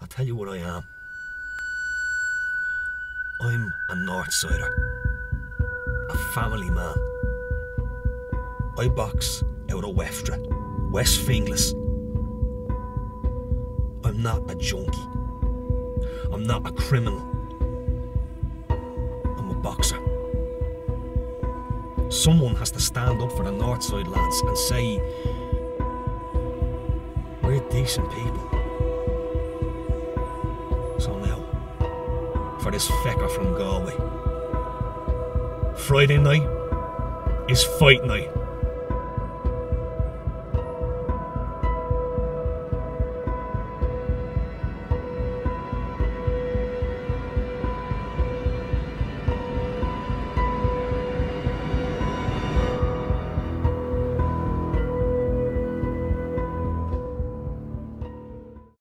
I'll tell you what I am. I'm a Northsider. A family man. I box out of Weftra, West Finglas. I'm not a junkie. I'm not a criminal. I'm a boxer. Someone has to stand up for the Northside lads and say, we're decent people. So now, for this fecker from Galway. Friday night is fight night.